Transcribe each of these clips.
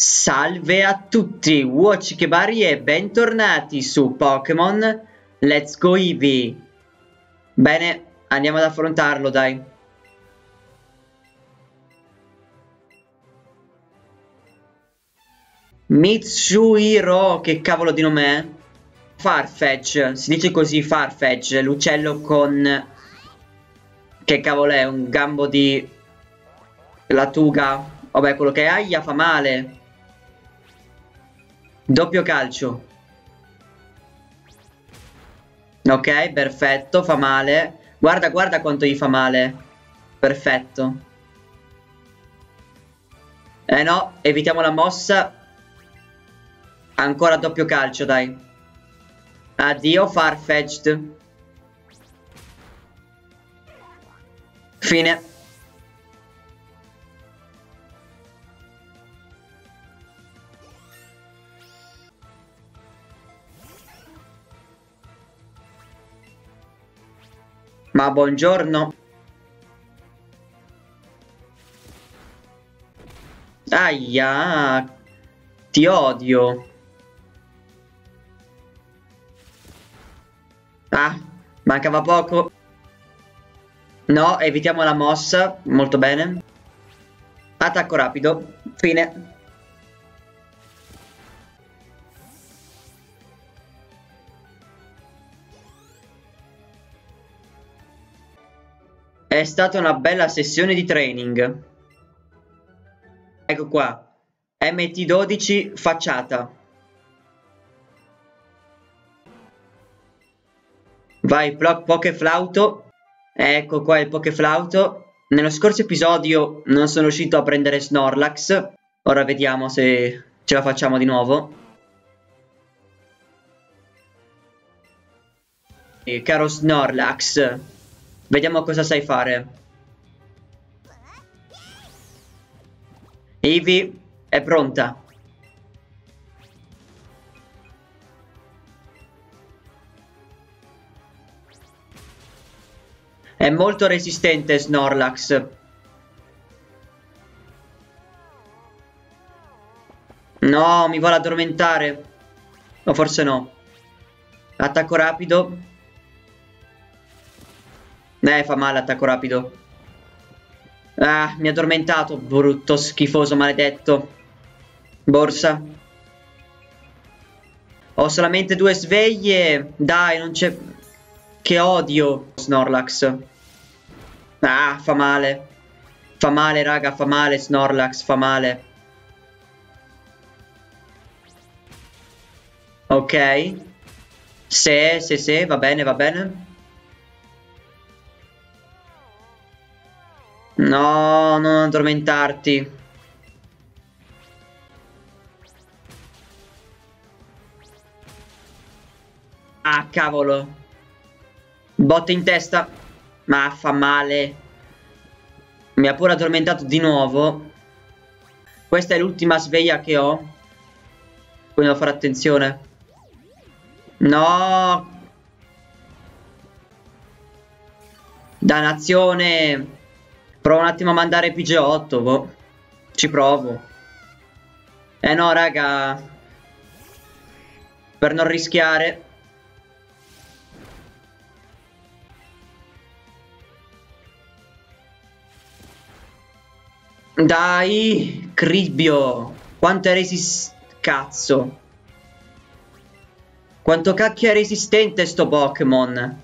Salve a tutti, Watch e bentornati su Pokémon Let's Go Eevee. Bene, andiamo ad affrontarlo, dai. Mitsuhiro, che cavolo di nome è? Farfetch, si dice così Farfetch, l'uccello con... Che cavolo è? Un gambo di... Latuga. Vabbè, quello che è aia fa male. Doppio calcio. Ok, perfetto, fa male. Guarda, guarda quanto gli fa male. Perfetto. Eh no, evitiamo la mossa. Ancora doppio calcio, dai. Addio, Farfetched. Fine. Ma buongiorno. Aia, ti odio. Ah, mancava poco. No, evitiamo la mossa, molto bene. Attacco rapido, fine. Stata una bella sessione di training. Ecco qua. MT12 facciata. Vai, Pokeflauto. Ecco qua il Pokeflauto. Nello scorso episodio non sono riuscito a prendere Snorlax. Ora vediamo se ce la facciamo di nuovo. E caro Snorlax, Vediamo cosa sai fare. Eevee è pronta. È molto resistente Snorlax. No, mi vuole addormentare. O forse no. Attacco rapido. Eh, fa male attacco rapido. Ah, mi ha addormentato, brutto, schifoso, maledetto. Borsa. Ho solamente due sveglie. Dai, non c'è... Che odio, Snorlax. Ah, fa male. Fa male, raga, fa male, Snorlax, fa male. Ok. Se, se, se, va bene, va bene. No, non addormentarti. Ah, cavolo. Botte in testa. Ma fa male. Mi ha pure addormentato di nuovo. Questa è l'ultima sveglia che ho. Quindi devo fare attenzione. No. Dannazione. Provo un attimo a mandare PG8, boh. Ci provo. Eh no, raga. Per non rischiare. Dai, Cribbio. Quanto è resistente. Cazzo. Quanto cacchio è resistente sto Pokémon.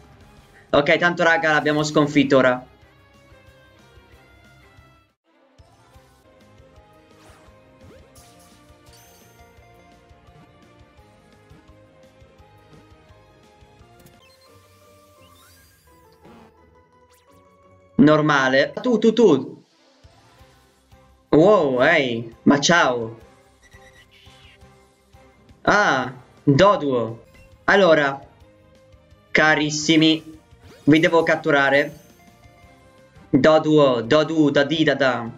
Ok, tanto raga l'abbiamo sconfitto ora. Normale. Tu, tu, tu. Wow, ehi, ma ciao. Ah, Doduo. Allora, carissimi, vi devo catturare. Doduo, Dodu, Dadidada.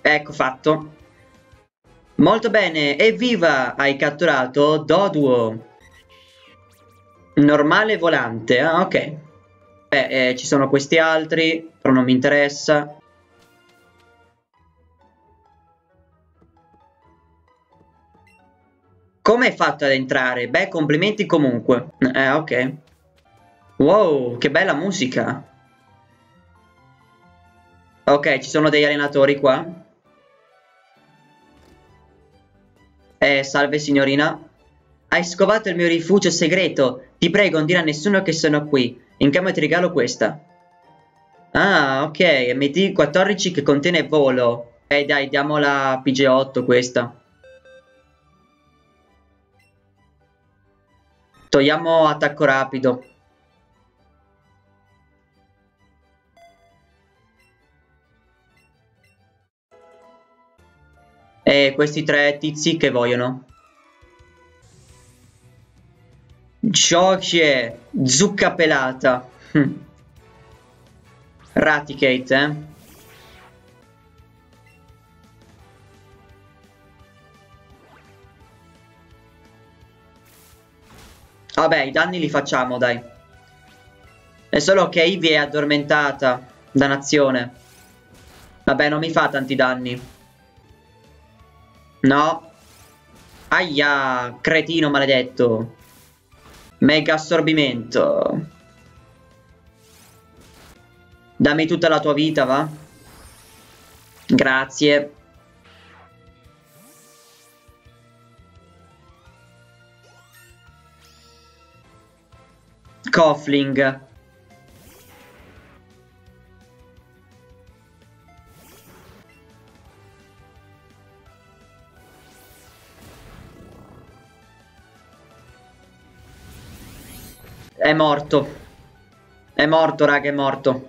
Ecco fatto. Molto bene, evviva! Hai catturato Doduo. Normale volante, ah, ok. Beh, eh, ci sono questi altri, però non mi interessa. Come hai fatto ad entrare? Beh, complimenti comunque. Eh, ok. Wow, che bella musica. Ok, ci sono degli allenatori qua. Eh, salve signorina. Hai scovato il mio rifugio segreto. Ti prego, non dire a nessuno che sono qui. In cambio ti regalo questa. Ah, ok, MT14 che contiene volo. Eh dai, diamo la PG8 questa. Togliamo attacco rapido. E questi tre tizi che vogliono? Giochie, zucca pelata. Hm. Raticate, eh. Vabbè, i danni li facciamo, dai. È solo che Ivy è addormentata. Dannazione. Vabbè, non mi fa tanti danni. No. Aia, cretino maledetto. Mega assorbimento. Dammi tutta la tua vita, va? Grazie. Kofling. Morto. È morto, raga, è morto.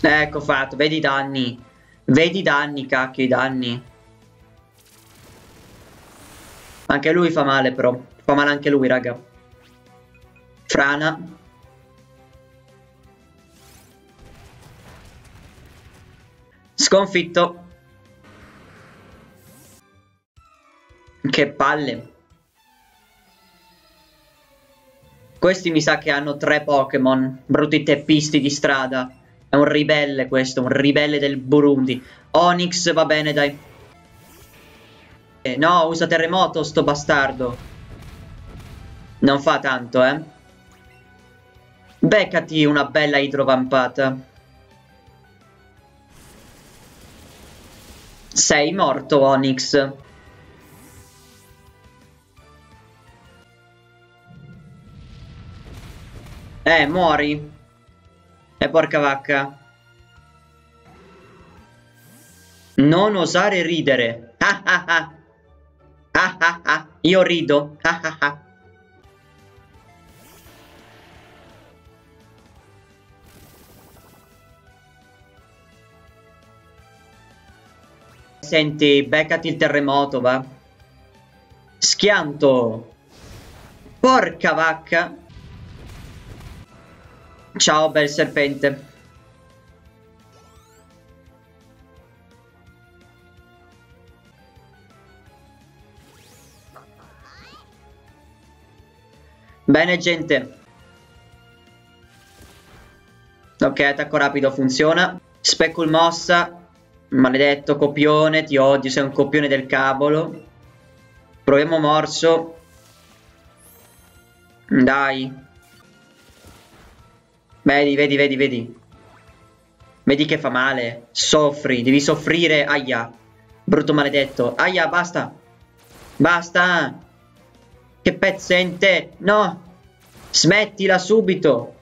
Ecco fatto, vedi i danni. Vedi i danni, cacchio, i danni. Anche lui fa male, però. Fa male anche lui, raga. Frana. Sconfitto. Che palle. Questi mi sa che hanno tre Pokémon. Brutti teppisti di strada. È un ribelle questo, un ribelle del Burundi. Onyx va bene, dai. Eh, no, usa terremoto sto bastardo. Non fa tanto, eh. Beccati una bella idrovampata. Sei morto, Onyx. Eh, muori. E porca vacca. Non osare ridere. Ah ah ah. Ah ah ah. Io rido. Ah ah ah. Senti, beccati il terremoto, va. Schianto. Porca vacca. Ciao, bel serpente. Bene, gente. Ok, attacco rapido funziona. Speckle mossa. Maledetto copione, ti odio, sei un copione del cavolo. Proviamo morso. Dai. Vedi, vedi, vedi, vedi. Vedi che fa male. Soffri, devi soffrire. Aia. Brutto maledetto. Aia, basta. Basta. Che pezzente. No. Smettila subito.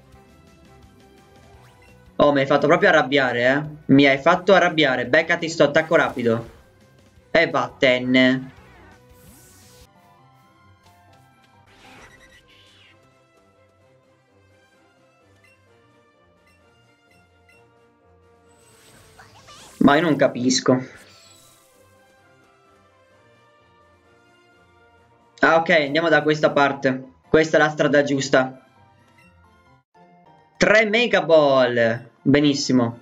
Oh, mi hai fatto proprio arrabbiare, eh. Mi hai fatto arrabbiare. Beccati sto attacco rapido. E vattene. Ma io non capisco. Ah, ok, andiamo da questa parte. Questa è la strada giusta. 3 Mega Ball. Benissimo.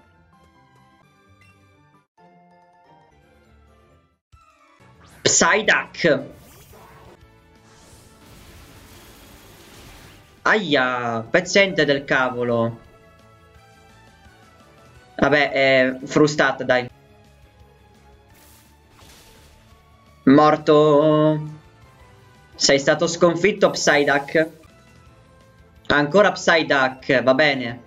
Psyduck. Aia, pezzente del cavolo. Vabbè, è frustata, dai. Morto. Sei stato sconfitto, Psyduck. Ancora Psyduck, va bene.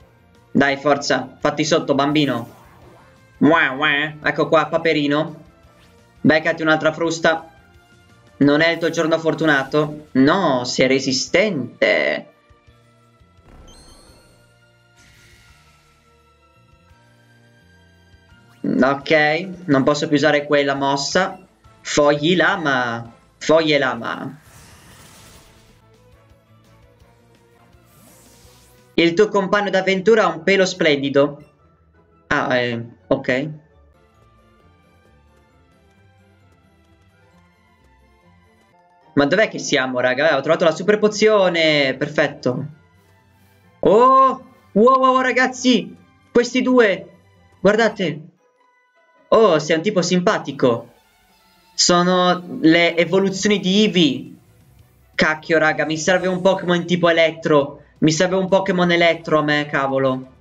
Dai, forza, fatti sotto, bambino. Mua, mua. Ecco qua, Paperino. Beccati un'altra frusta. Non è il tuo giorno fortunato? No, sei resistente. Ok, non posso più usare quella mossa. Fogli lama. Foglie lama. Il tuo compagno d'avventura ha un pelo splendido. Ah, eh, ok. Ma dov'è che siamo, raga? ho trovato la super pozione. Perfetto. Oh! Wow, wow, ragazzi! Questi due! Guardate! Oh, sei un tipo simpatico. Sono le evoluzioni di Eevee. Cacchio, raga, mi serve un Pokémon tipo elettro. Mi serve un Pokémon elettro a me, cavolo.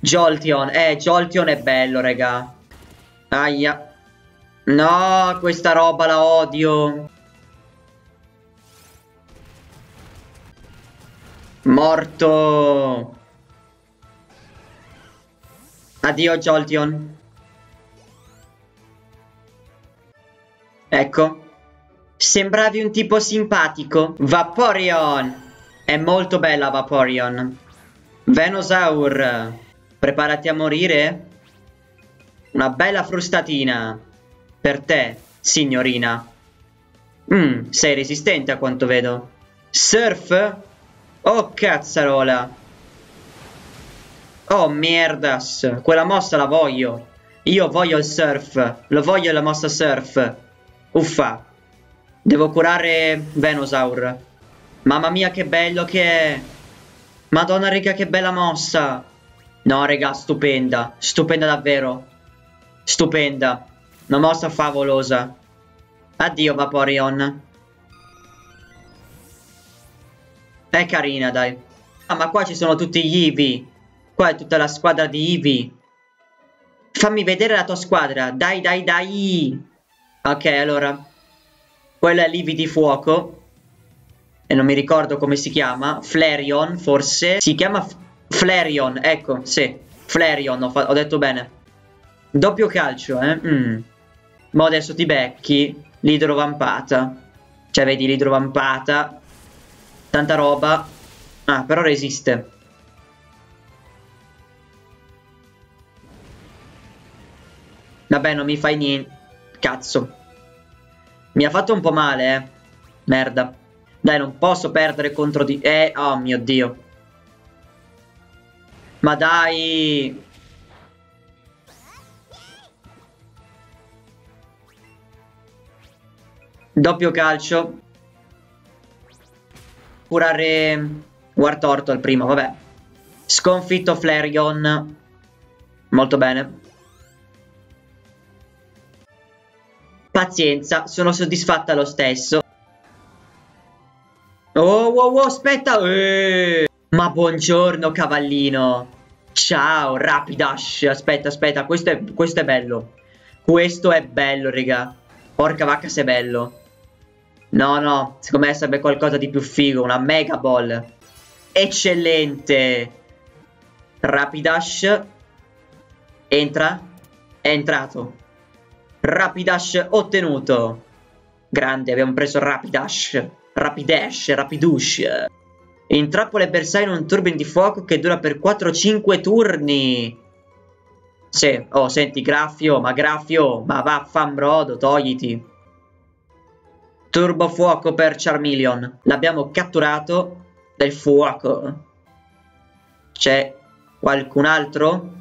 Jolteon. Eh, Jolteon è bello, raga. Aia. No, questa roba la odio. Morto. Addio, Jolteon. Ecco. Sembravi un tipo simpatico. Vaporeon. È molto bella Vaporeon. Venosaur. Preparati a morire? Una bella frustatina. Per te, signorina. Mmm, sei resistente a quanto vedo. Surf? Oh, cazzarola. Oh, merdas. Quella mossa la voglio. Io voglio il surf. Lo voglio la mossa surf. Uffa. Devo curare Venosaur. Mamma mia che bello che è. Madonna raga che bella mossa. No raga stupenda. Stupenda davvero. Stupenda. Una mossa favolosa. Addio Vaporeon. È carina dai. Ah ma qua ci sono tutti gli Eevee. Qua è tutta la squadra di Eevee. Fammi vedere la tua squadra. Dai dai dai. Ok, allora. Quello è l'Ivi di fuoco. E non mi ricordo come si chiama. Flareon, forse. Si chiama Flareon, ecco, sì. Flareon, ho, ho, detto bene. Doppio calcio, eh. Mm. Ma adesso ti becchi l'idrovampata. Cioè, vedi l'idrovampata. Tanta roba. Ah, però resiste. Vabbè, non mi fai niente. Cazzo. Mi ha fatto un po' male, eh. Merda. Dai, non posso perdere contro di... Eh, oh mio Dio. Ma dai... Doppio calcio. Curare War Turtle prima, vabbè. Sconfitto Flareon. Molto bene. Pazienza, sono soddisfatta lo stesso. Oh, wow, wow, aspetta! Eeeh. Ma buongiorno, cavallino. Ciao, Rapidash. Aspetta, aspetta, questo è, questo è bello. Questo è bello, raga. Porca vacca se è bello. No, no, secondo me serve qualcosa di più figo. Una Mega Ball. Eccellente. Rapidash. Entra. È entrato. Rapidash ottenuto. Grande, abbiamo preso Rapidash. Rapidash, Rapidush. Intrappola il bersaglio in un turbine di fuoco che dura per 4-5 turni. Sì, oh, senti, Graffio, ma Graffio, ma vaffanbrodo, togliti. Turbo fuoco per Charmeleon. L'abbiamo catturato del fuoco. C'è qualcun altro?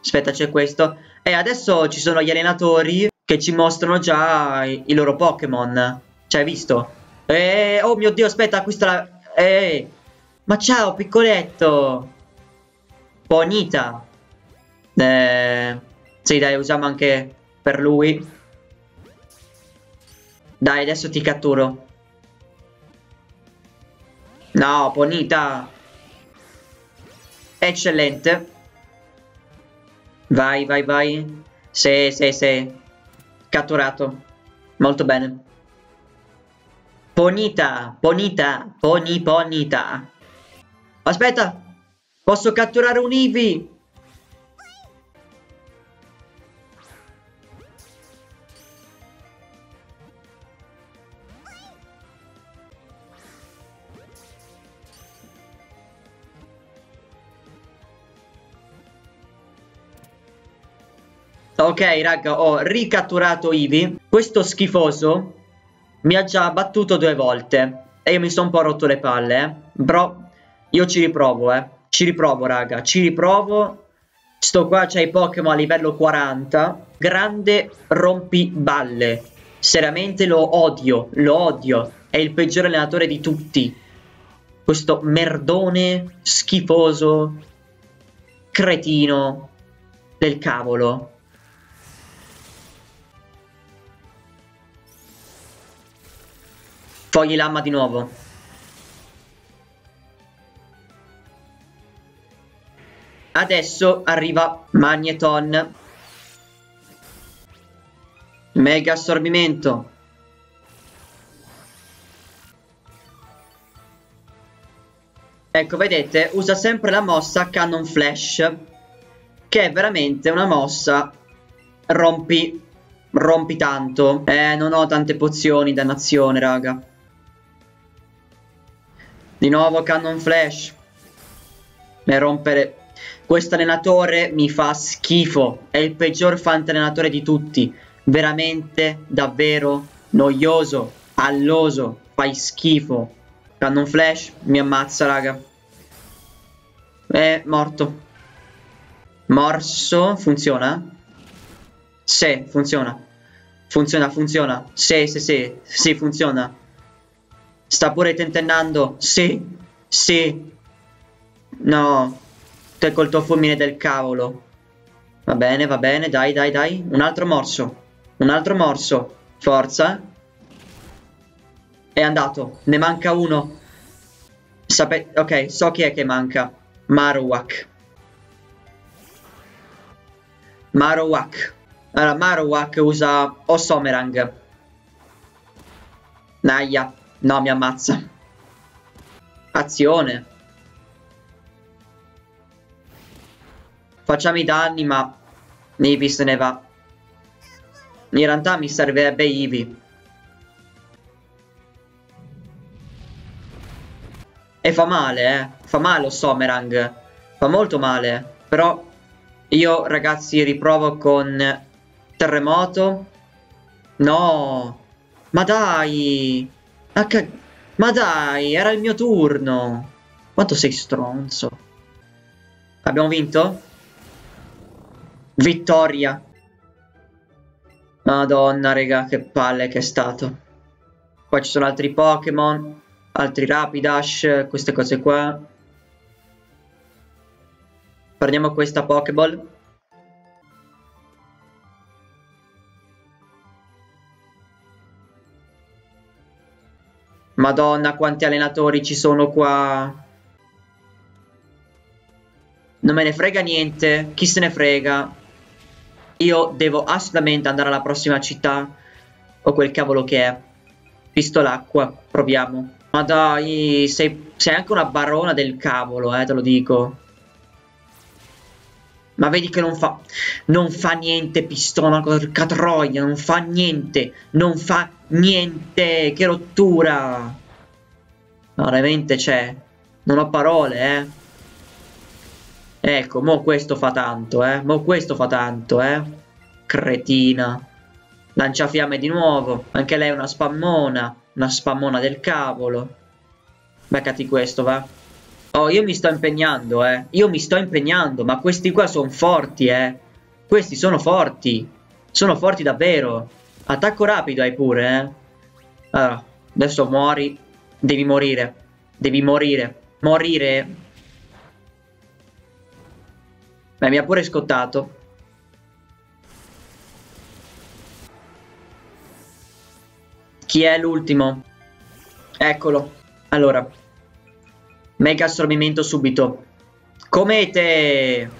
Aspetta, c'è questo. E adesso ci sono gli allenatori che ci mostrano già i, i loro Pokémon. Cioè, hai visto? E, oh mio Dio, aspetta, acquista la... Eh, ma ciao, piccoletto. Bonita. Eh, sì, dai, usiamo anche per lui. Dai, adesso ti catturo. No, Ponita. Eccellente. Vai, vai, vai. Sì, sì, sì. Catturato. Molto bene. Ponita, Ponita, Poni, Ponita. Aspetta. Posso catturare un Eevee. Ok, raga, ho ricatturato Ivi. Questo schifoso mi ha già battuto due volte. E io mi sono un po' rotto le palle, eh. Bro, io ci riprovo, eh. Ci riprovo, raga, ci riprovo. Sto qua c'è i Pokémon a livello 40. Grande rompiballe. Seriamente lo odio, lo odio. È il peggiore allenatore di tutti. Questo merdone schifoso, cretino del cavolo. Fogli lama di nuovo. Adesso arriva Magneton. Mega assorbimento. Ecco, vedete, usa sempre la mossa Cannon Flash, che è veramente una mossa rompi, rompi tanto. Eh, non ho tante pozioni, dannazione, raga. Di nuovo Cannon Flash. E rompere. Questo allenatore mi fa schifo. È il peggior fantallenatore di tutti. Veramente, davvero noioso, alloso. Fai schifo. Cannon Flash mi ammazza, raga. È morto. Morso. Funziona? Sì, funziona. Funziona, funziona. Sì, sì, sì. Sì, funziona. Sta pure tentennando. Sì, sì. No. Te col tuo fulmine del cavolo. Va bene, va bene, dai, dai, dai. Un altro morso. Un altro morso. Forza. È andato. Ne manca uno. Sape ok, so chi è che manca. Marowak. Marowak. Allora, Marowak usa Osomerang. Naia. No, mi ammazza. Azione. Facciamo i danni, ma Eevee se ne va. In realtà mi servirebbe Eevee. E fa male, eh. Fa male lo Somerang. Fa molto male. Però io, ragazzi, riprovo con terremoto. No. Ma dai. Ah, Ma dai, era il mio turno. Quanto sei stronzo. Abbiamo vinto? Vittoria. Madonna, raga, che palle che è stato. Qua ci sono altri Pokémon, altri Rapidash, queste cose qua. Prendiamo questa Pokéball. Madonna, quanti allenatori ci sono qua. Non me ne frega niente. Chi se ne frega. Io devo assolutamente andare alla prossima città. O quel cavolo che è. Visto l'acqua, proviamo. Ma dai, sei, sei anche una barona del cavolo, eh, te lo dico. Ma vedi che non fa, non fa niente pistola, porca troia, non fa niente, non fa niente, che rottura. No, veramente c'è, non ho parole, eh. Ecco, mo questo fa tanto, eh, mo questo fa tanto, eh. Cretina. Lanciafiamme di nuovo, anche lei è una spammona, una spammona del cavolo. Beccati questo, va. Oh, io mi sto impegnando, eh. Io mi sto impegnando, ma questi qua sono forti, eh. Questi sono forti. Sono forti davvero. Attacco rapido hai pure, eh. Allora, adesso muori. Devi morire. Devi morire. Morire. Beh, mi ha pure scottato. Chi è l'ultimo? Eccolo. Allora, Mega assorbimento subito. Comete!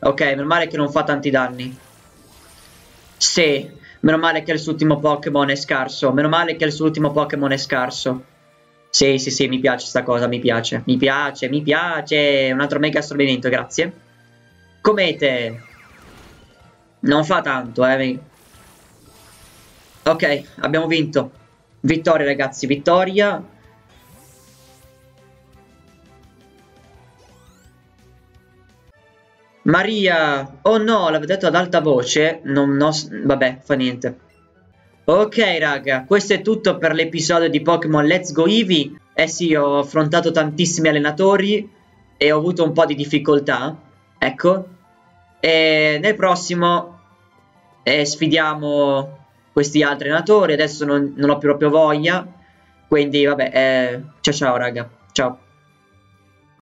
Ok, meno male che non fa tanti danni. Sì, meno male che il suo ultimo Pokémon è scarso. Meno male che il suo ultimo Pokémon è scarso. Sì, sì, sì, mi piace sta cosa, mi piace. Mi piace, mi piace. Un altro mega assorbimento, grazie. Comete. Non fa tanto, eh. Ok, abbiamo vinto. Vittoria, ragazzi, vittoria. Maria, oh no, l'avete detto ad alta voce. Non, no, vabbè, fa niente. Ok, raga, questo è tutto per l'episodio di Pokémon Let's Go Eevee. Eh sì, ho affrontato tantissimi allenatori e ho avuto un po' di difficoltà. Ecco. E nel prossimo eh, sfidiamo questi altri allenatori. Adesso non, non ho più proprio voglia. Quindi, vabbè, eh, ciao ciao, raga. Ciao.